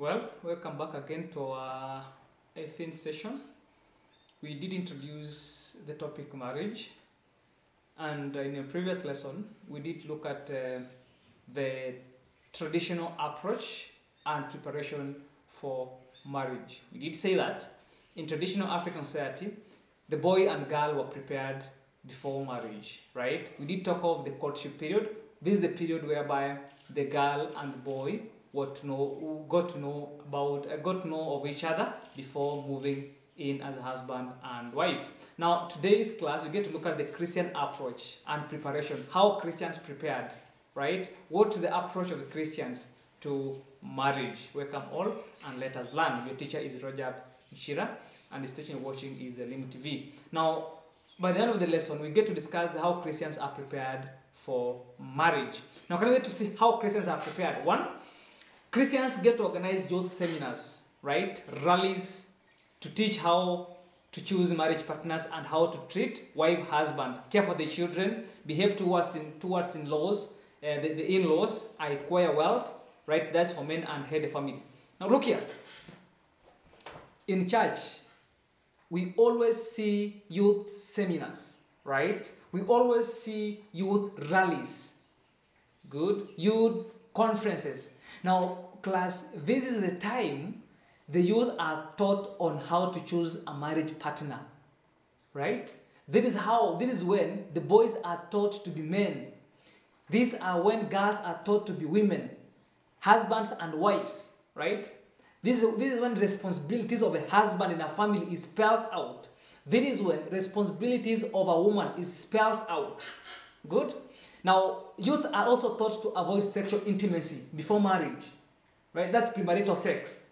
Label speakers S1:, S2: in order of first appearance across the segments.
S1: Well, welcome back again to our 18th session. We did introduce the topic marriage, and in a previous lesson, we did look at uh, the traditional approach and preparation for marriage. We did say that in traditional African society, the boy and girl were prepared before marriage, right? We did talk of the courtship period. This is the period whereby the girl and the boy got to know, got to know about, uh, got to know of each other before moving in as a husband and wife. Now, today's class, we get to look at the Christian approach and preparation, how Christians prepared, right? What's the approach of the Christians to marriage? Welcome all, and let us learn. Your teacher is Roger Mshira, and the station you're watching is uh, Elimu TV. Now, by the end of the lesson, we get to discuss how Christians are prepared for marriage. Now, can we get to see how Christians are prepared? One, Christians get to organize youth seminars, right? Rallies to teach how to choose marriage partners and how to treat wife, husband, care for the children, behave towards in towards in-laws, uh, the, the in-laws, acquire wealth, right? That's for men and head the family. Now look here. In church, we always see youth seminars, right? We always see youth rallies. Good. Youth conferences. Now, class, this is the time the youth are taught on how to choose a marriage partner. Right? This is how, this is when the boys are taught to be men. These are when girls are taught to be women, husbands and wives, right? This is, this is when responsibilities of a husband in a family is spelled out. This is when responsibilities of a woman is spelled out. Good? Now, youth are also taught to avoid sexual intimacy before marriage. Right? That's premarital sex.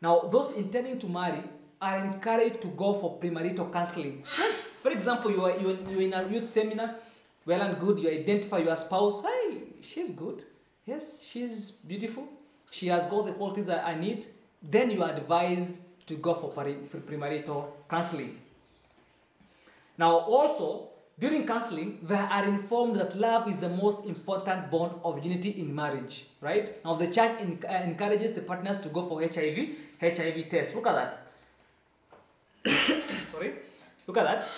S1: Now, those intending to marry are encouraged to go for premarital counseling. Yes. For example, you are, you are, you are in a youth seminar, well and good, you identify your spouse. Hey, she's good. Yes, she's beautiful. She has got the qualities that I need. Then you are advised to go for, for premarital counseling. Now, also, during counseling, they are informed that love is the most important bond of unity in marriage, right? Now, the church uh, encourages the partners to go for HIV, HIV test. Look at that. Sorry. Look at that.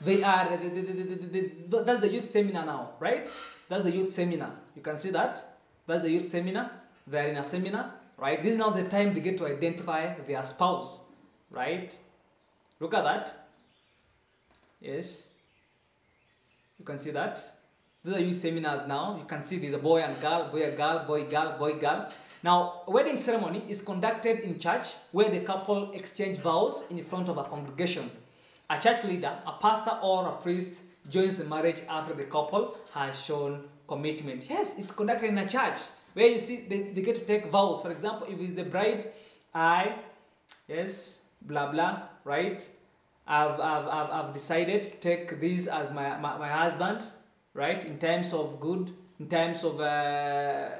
S1: They are, the, the, the, the, that's the youth seminar now, right? That's the youth seminar. You can see that. That's the youth seminar. They are in a seminar, right? This is now the time they get to identify their spouse, right? Look at that. Yes. You can see that. These are youth seminars now. You can see there's a boy and girl, boy and girl, boy, girl, boy, girl. Now, wedding ceremony is conducted in church where the couple exchange vows in front of a congregation. A church leader, a pastor or a priest joins the marriage after the couple has shown commitment. Yes, it's conducted in a church where you see they, they get to take vows. For example, if it's the bride, I, yes, blah, blah, right? I've, I've, I've, I've decided to take this as my, my, my husband, right? In terms of good, in terms of uh,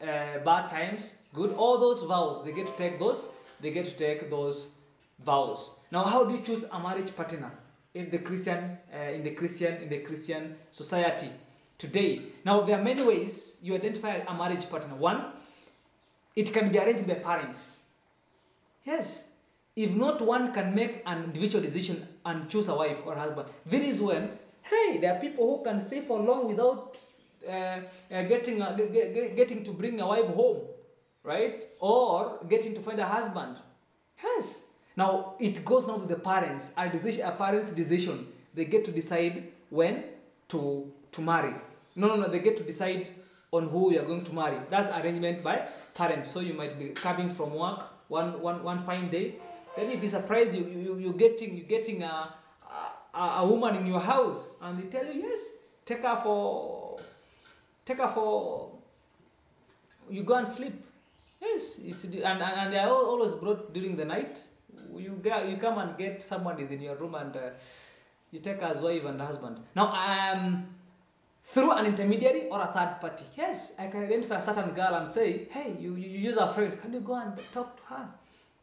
S1: uh, bad times, good. All those vows, they get to take those, they get to take those vows. Now, how do you choose a marriage partner in the Christian, uh, in the Christian, in the Christian society today? Now, there are many ways you identify a marriage partner. One, it can be arranged by parents. Yes, if not one can make an individual decision and choose a wife or husband, this is when, hey, there are people who can stay for long without uh, uh, getting, a, get, get- getting to bring a wife home, right? Or getting to find a husband. Yes. Now, it goes now to the parents, a, decision, a parent's decision. They get to decide when to, to marry. No, no, no, they get to decide on who you are going to marry. That's arrangement by parents. So you might be coming from work one, one, one fine day. Then if you surprise you, you, you, you're getting, you're getting a, a, a woman in your house and they tell you, yes, take her for, take her for, you go and sleep. Yes, it's and, and, and they are always brought during the night. You get, you come and get someone is in your room and uh, you take her as wife and husband. Now, um, through an intermediary or a third party. Yes, I can identify a certain girl and say, hey, you you use a friend. Can you go and talk to her?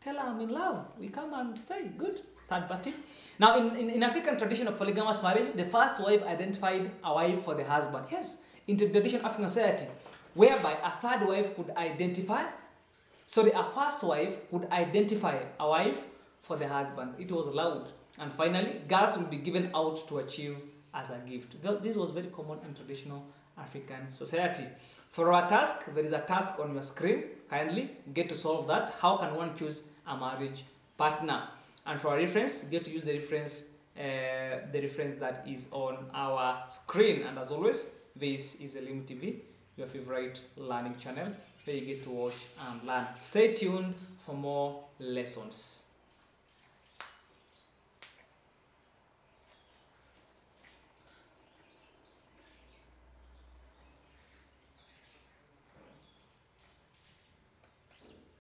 S1: Tell her I'm in love. We come and stay. Good. Third party. Now, in, in, in African tradition of polygamous marriage, the first wife identified a wife for the husband. Yes, in the tradition of African society, whereby a third wife could identify So the a first wife could identify a wife for the husband. It was allowed. And finally, girls will be given out to achieve as a gift. This was very common in traditional African society. For our task, there is a task on your screen. Kindly get to solve that. How can one choose a marriage partner? And for reference, get to use the reference, uh, the reference that is on our screen. And as always, this is Elimu TV, your favorite learning channel where you get to watch and learn. Stay tuned for more lessons.